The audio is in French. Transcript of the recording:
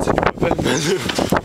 C'est pas le manœuvre.